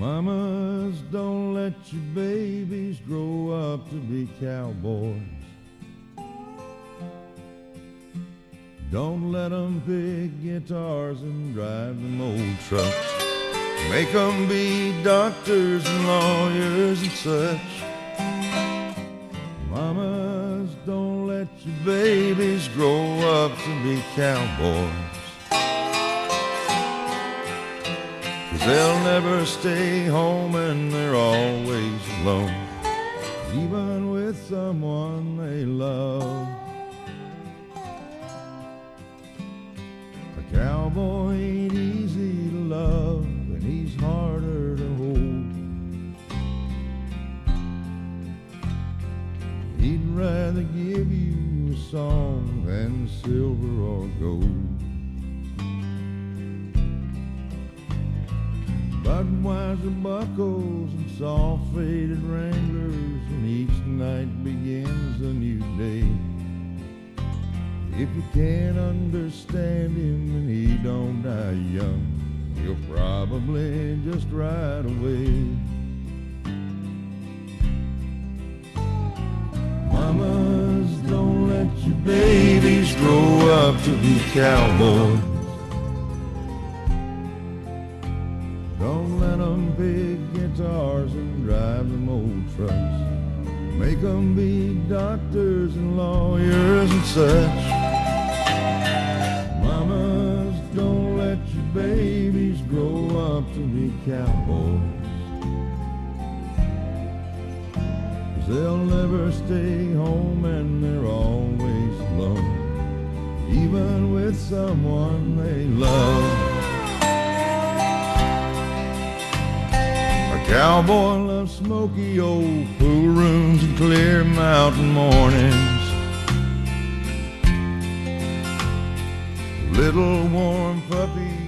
Mamas, don't let your babies grow up to be cowboys. Don't let 'em pick guitars and drive them old trucks. Make 'em be doctors and lawyers and such. Mamas, don't let your babies grow up to be cowboys. Cause they'll never stay home and they're always alone, even with someone they love. A cowboy ain't easy to love, and he's harder to hold. He'd rather give you a song than silver or gold. Budweiser buckles and soft faded Wranglers, and each night begins a new day. If you can't understand him and he don't die young, he'll probably just ride away. Mamas, don't let your babies grow up to be cowboys. Don't let 'em pick guitars and drive them old trucks. Make 'em be doctors and lawyers and such. Mamas, don't let your babies grow up to be cowboys. Cause they'll never stay home and they're always alone, even with someone they love. Cowboy loves smoky old pool rooms and clear mountain mornings. Little warm puppies.